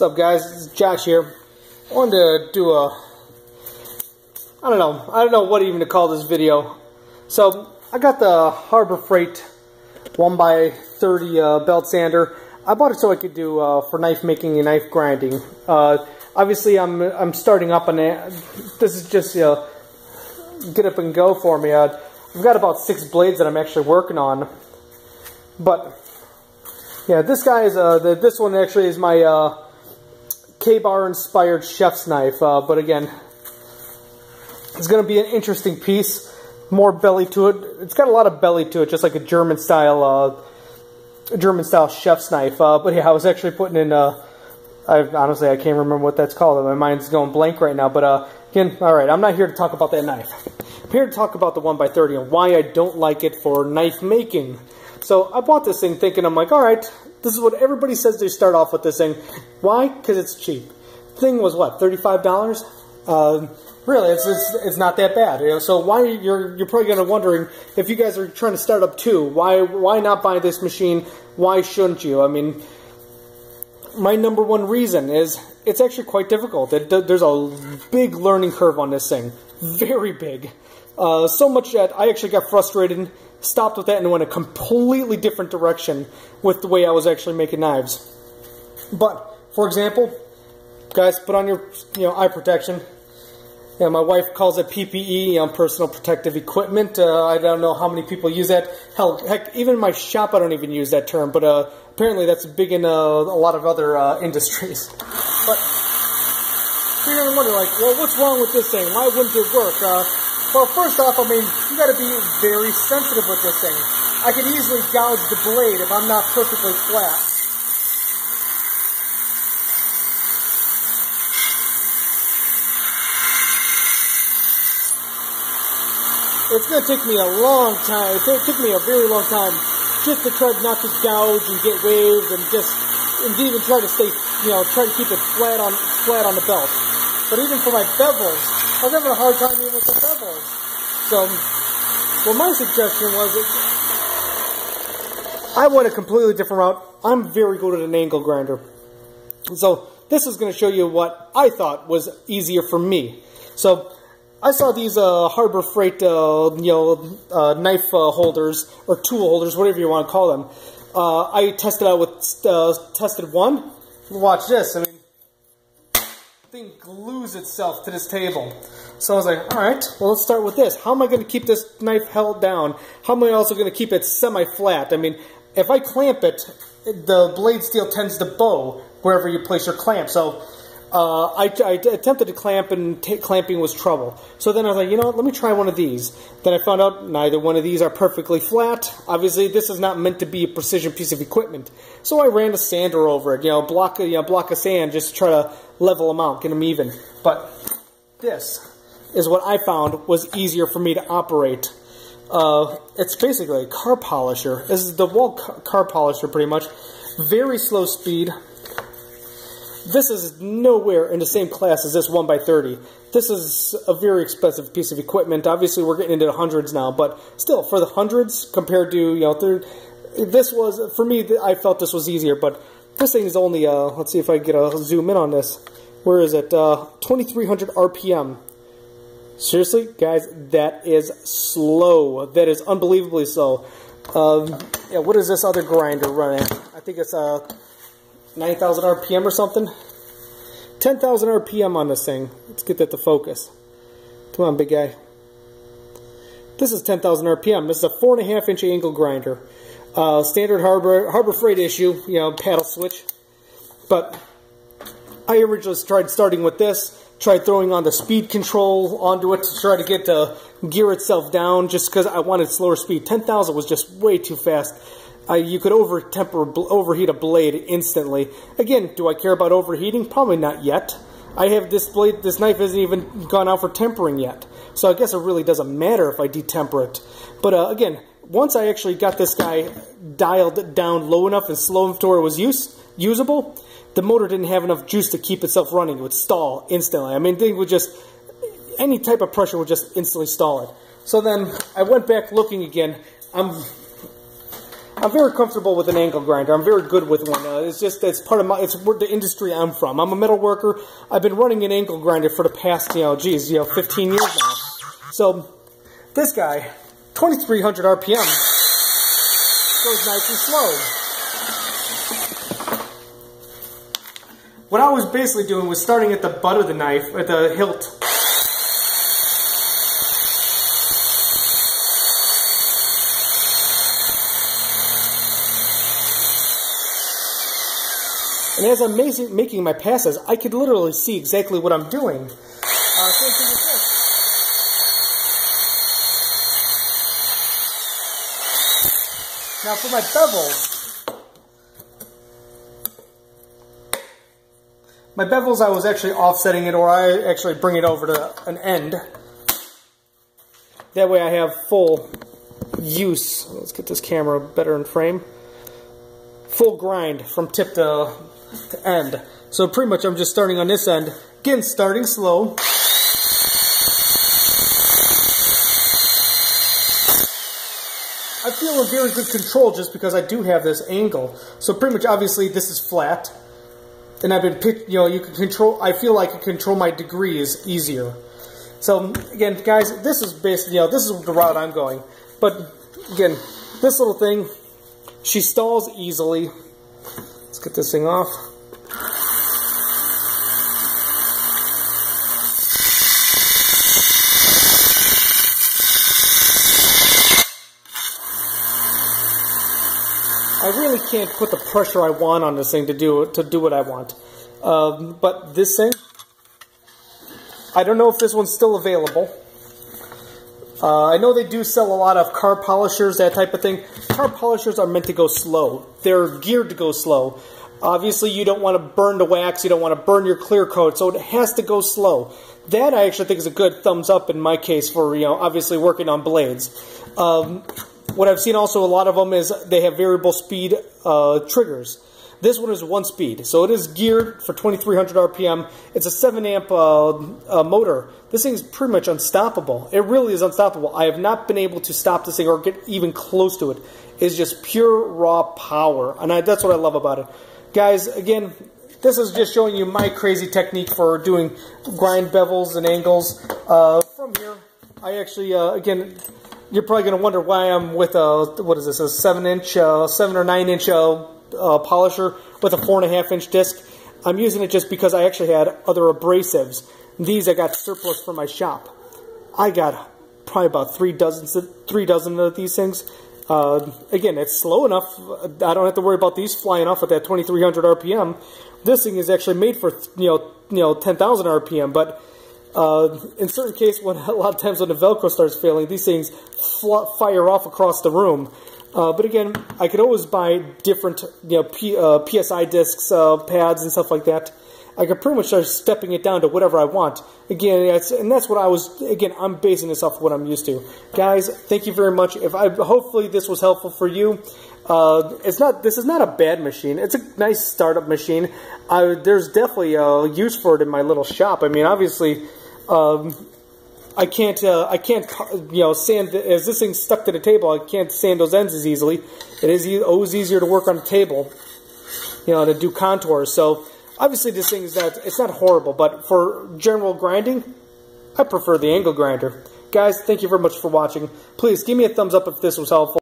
What's up guys, this is Josh here. I wanted to do a, I don't know, I don't know what even to call this video. So, I got the Harbor Freight 1x30 uh, belt sander. I bought it so I could do uh, for knife making and knife grinding. Uh, obviously I'm I'm starting up on it. This is just uh, get up and go for me. Uh, I've got about six blades that I'm actually working on. But, yeah, this guy is, uh, the, this one actually is my, uh, Ka-Bar inspired chef's knife, uh, but again, it's going to be an interesting piece. More belly to it. It's got a lot of belly to it, just like a German style, uh, German style chef's knife. Uh, but yeah, I was actually putting in, uh, I honestly I can't remember what that's called. My mind's going blank right now. But uh, again, all right, I'm not here to talk about that knife. I'm here to talk about the one by 30 and why I don't like it for knife making. So I bought this thing thinking I'm like, all right, this is what everybody says they start off with this thing. Why? Because it's cheap. Thing was what, $35? Uh, really, it's, it's, it's not that bad. You know? So why you're you're probably gonna wondering if you guys are trying to start up too. Why why not buy this machine? Why shouldn't you? I mean, my number one reason is it's actually quite difficult. It, there's a big learning curve on this thing, very big. Uh, so much that I actually got frustrated stopped with that and went a completely different direction with the way I was actually making knives. But, for example, guys, put on your you know eye protection. Yeah, my wife calls it PPE, know, personal protective equipment. Uh, I don't know how many people use that. Hell, heck, even in my shop, I don't even use that term. But uh, apparently, that's big in uh, a lot of other uh, industries. But you're gonna wonder, like, well, what's wrong with this thing? Why wouldn't it work? Well, first off, I mean, you got to be very sensitive with this thing. I could easily gouge the blade if I'm not perfectly flat. It's going to take me a long time. It took me a very long time just to try not to gouge and get waves and just and even try to stay, you know, try to keep it flat on flat on the belt. But even for my bevels, I was having a hard time with the. So, well, my suggestion was I went a completely different route. I'm very good at an angle grinder. So, this is going to show you what I thought was easier for me. So, I saw these uh, Harbor Freight, uh, you know, uh, knife uh, holders or tool holders, whatever you want to call them. Uh, I tested out with uh, tested one. Watch this. I mean, glues itself to this table. So I was like, all right, well, let's start with this. How am I going to keep this knife held down? How am I also going to keep it semi-flat? I mean, if I clamp it, the blade steel tends to bow wherever you place your clamp. So uh, I, I, attempted to clamp and clamping was trouble. So then I was like, you know what, let me try one of these. Then I found out neither one of these are perfectly flat. Obviously, this is not meant to be a precision piece of equipment. So I ran a sander over it, you know, block, you know, block of sand just to try to level them out, get them even. But this is what I found was easier for me to operate. Uh, it's basically a car polisher. This is DeWalt car polisher pretty much. Very slow speed. This is nowhere in the same class as this 1x30. This is a very expensive piece of equipment. Obviously, we're getting into the hundreds now, but still, for the hundreds compared to, you know, this was, for me, I felt this was easier, but this thing is only, uh, let's see if I get a zoom in on this. Where is it? Uh, 2300 RPM. Seriously, guys, that is slow. That is unbelievably slow. Um, yeah, what is this other grinder running? I think it's uh, 9,000 RPM or something. 10,000 RPM on this thing. Let's get that to focus. Come on, big guy. This is 10,000 RPM. This is a 4.5 inch angle grinder. Uh, standard Harbor, Harbor Freight issue, you know, paddle switch. But I originally tried starting with this, tried throwing on the speed control onto it to try to get the gear itself down just because I wanted slower speed. 10,000 was just way too fast. Uh, you could over temper, overheat a blade instantly. Again, do I care about overheating? Probably not yet. I have this blade, this knife hasn't even gone out for tempering yet. So I guess it really doesn't matter if I detemper it. But uh, again, once I actually got this guy dialed down low enough and slow enough to where it was use, usable, the motor didn't have enough juice to keep itself running. It would stall instantly. I mean, it would just, any type of pressure would just instantly stall it. So then I went back looking again. I'm, I'm very comfortable with an angle grinder. I'm very good with one. Uh, it's just it's part of my it's the industry I'm from. I'm a metal worker. I've been running an angle grinder for the past you know geez you know 15 years now. So this guy, 2300 RPM, goes nice and slow. What I was basically doing was starting at the butt of the knife, at the hilt, And as I'm making my passes, I could literally see exactly what I'm doing. Uh. Now for my bevels, my bevels I was actually offsetting it or I actually bring it over to an end. That way I have full use. Let's get this camera better in frame. Full grind from tip to end. So pretty much I'm just starting on this end. Again, starting slow. I feel in very good control just because I do have this angle. So pretty much obviously this is flat. And I've been, you know, you can control, I feel like I can control my degrees easier. So again, guys, this is basically, you know, this is the route I'm going. But again, this little thing, she stalls easily. Let's get this thing off. I really can't put the pressure I want on this thing to do to do what I want. Um, but this thing, I don't know if this one's still available. Uh, I know they do sell a lot of car polishers, that type of thing. Car polishers are meant to go slow. They're geared to go slow. Obviously, you don't want to burn the wax. You don't want to burn your clear coat, so it has to go slow. That I actually think is a good thumbs up in my case for, you know, obviously working on blades. Um, what I've seen also a lot of them is they have variable speed uh, triggers. This one is one speed, so it is geared for 2300 RPM. It's a 7 amp uh, uh, motor. This thing is pretty much unstoppable. It really is unstoppable. I have not been able to stop this thing or get even close to it. It's just pure raw power, and I, that's what I love about it. Guys, again, this is just showing you my crazy technique for doing grind bevels and angles. Uh, from here, I actually, uh, again, you're probably going to wonder why I'm with a, what is this, a 7 inch, uh, 7 or 9 inch uh, polisher with a four and a half inch disc. I'm using it just because I actually had other abrasives. These I got surplus from my shop. I got probably about three dozen, three dozen of these things. Uh, again, it's slow enough. I don't have to worry about these flying off at that 2,300 RPM. This thing is actually made for you know you know 10,000 RPM, but uh, in certain cases, when a lot of times when the Velcro starts failing, these things fire off across the room. Uh, but again, I could always buy different, you know, P, uh, PSI discs, uh, pads, and stuff like that. I could pretty much start stepping it down to whatever I want. Again, and that's what I was. Again, I'm basing this off of what I'm used to. Guys, thank you very much. If I hopefully this was helpful for you. Uh, it's not. This is not a bad machine. It's a nice startup machine. there's definitely a use for it in my little shop. I mean, obviously. Um, I can't, uh, I can't, you know, sand, as this thing's stuck to the table, I can't sand those ends as easily. It is always easier to work on a table, you know, to do contours. So, obviously this thing is not, it's not horrible, but for general grinding, I prefer the angle grinder. Guys, thank you very much for watching. Please give me a thumbs up if this was helpful.